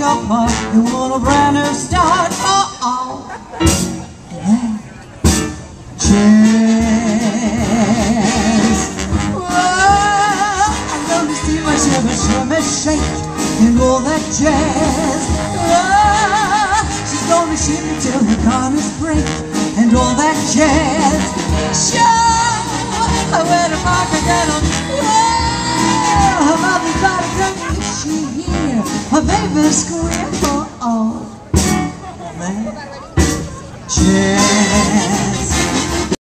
break apart. You want a brand new start. Oh, oh. Yeah. Whoa, I'm see my shiver, shake, and all that jazz. Whoa, she's gonna shimmy till her corners break, and all that jazz. Show, I went to park again. My baby's going for all. Man. Yeah.